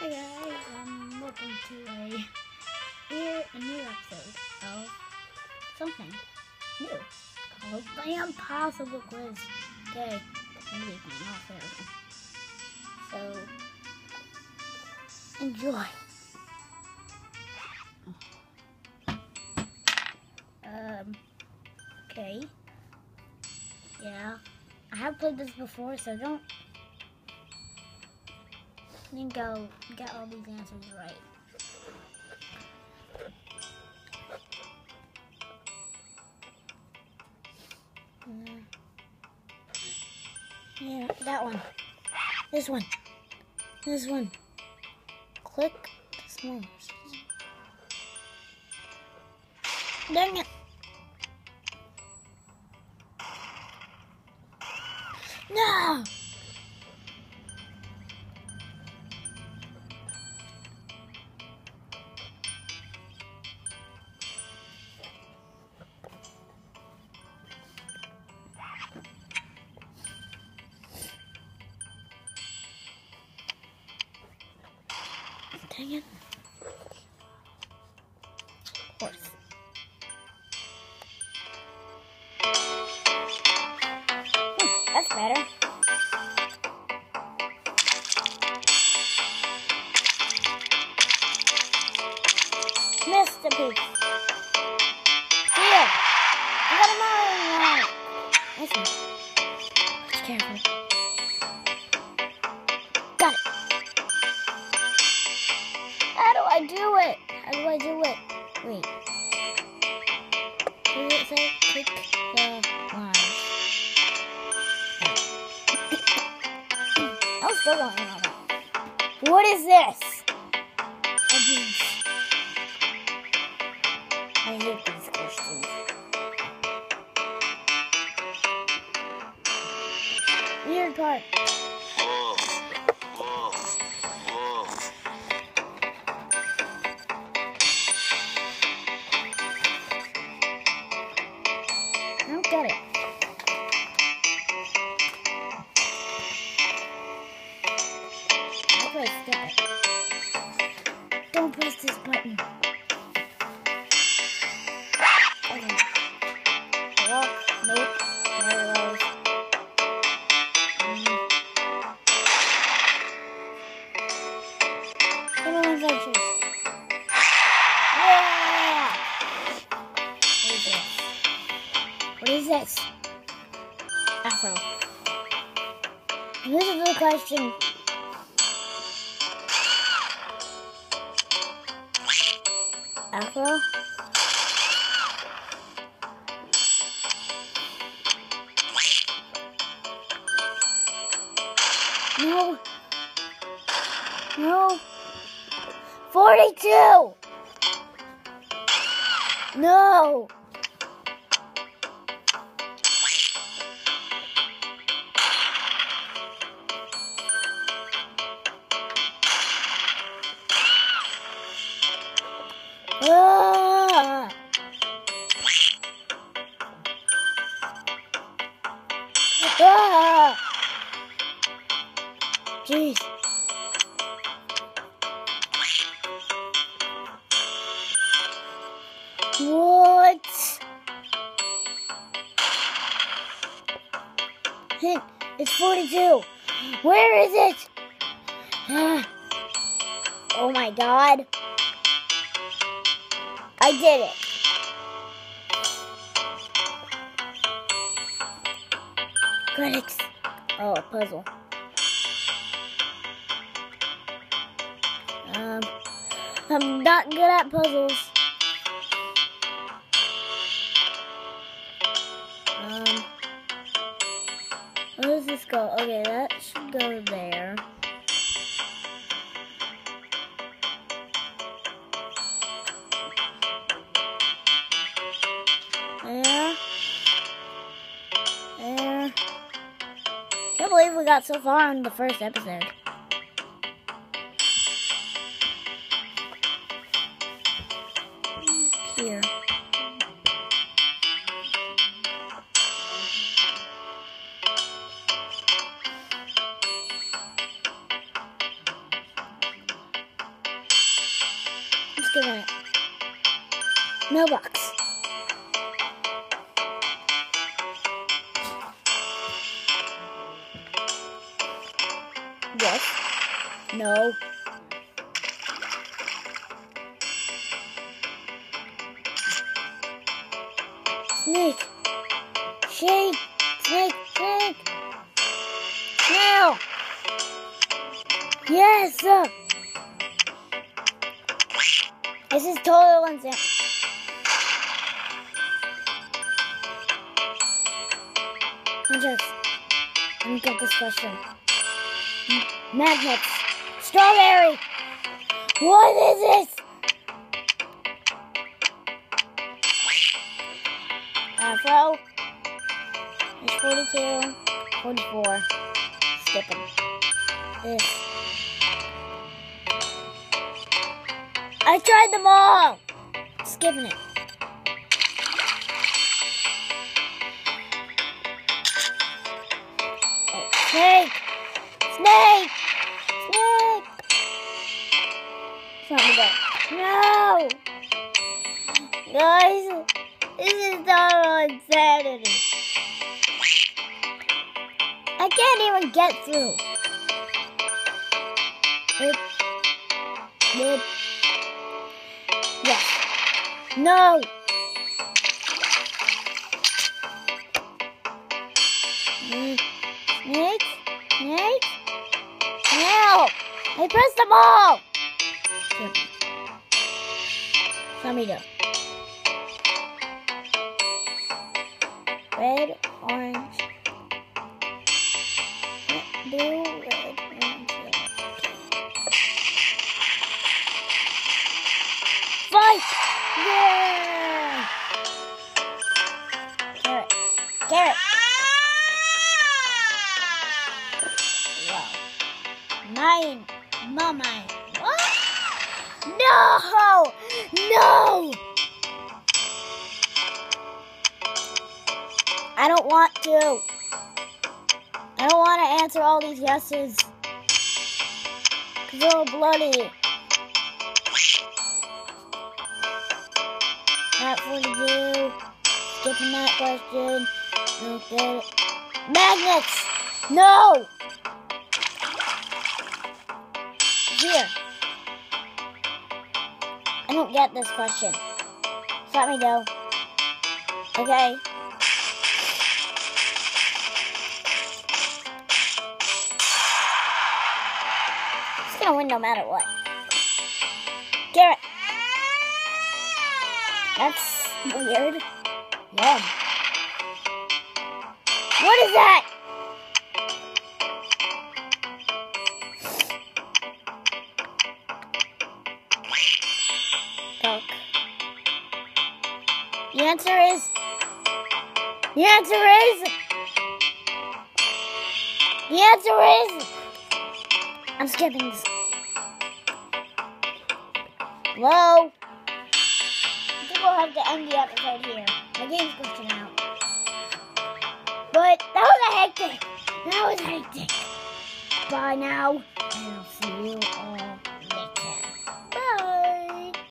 Hi guys, um, welcome to a here a new episode of something new called the Impossible Quiz. Okay, maybe not fair. So enjoy. Um. Okay. Yeah, I have played this before, so don't then go get all these answers right. Mm. Yeah, that one. This one. This one. Click this one. Dang it. No! Of course. Hmm, that's better. Mr. Pig. Here. I got a. Nice one. Be careful. Still. What is this? I hate these questions. Weird part. I Skip it? Don't press this button. Okay. Walk. What is this? What is this? Afro. This is the question. Afro? No. No. 42! No! Jeez. What? It's 42. Where is it? Oh my god. I did it. Critics. Oh, a puzzle. Um, I'm not good at puzzles. Um, where does this go? Okay, that should go there. There. There. Can't believe we got so far on the first episode. Mailbox. Yes. No. Snake. Shake. Snake. Snake. Snail. Yes. This is totally one cent. I'm. Let me get this question. Magnets. Strawberry. What is this? Afro. It's 42. 44. Skipping. This. I tried them all. Skipping it. Snake. Snake. Snake. Let me. No. Guys, this is total insanity. I can't even get through. Oop. Oop. Yes. No. I pressed them all! Yep. Let me do. Red, orange, blue, red, orange, yellow. Fight! Yeah! Carrot. Carrot. Ah! Wow. Nine. Mama. What? No! No! I don't want to. I don't want to answer all these yeses. Because they're all bloody. Not 42. Skipping that question. It. Magnets! No! Here. I don't get this question. Just let me go. Okay. It's gonna win no matter what. Garrett. That's weird. What is that? The answer is. The answer is. The answer is. I'm skipping this. Hello? I think we'll have to end the episode here. My game's glitching out. But that was a hectic. That was hectic. Bye now. And I'll see you all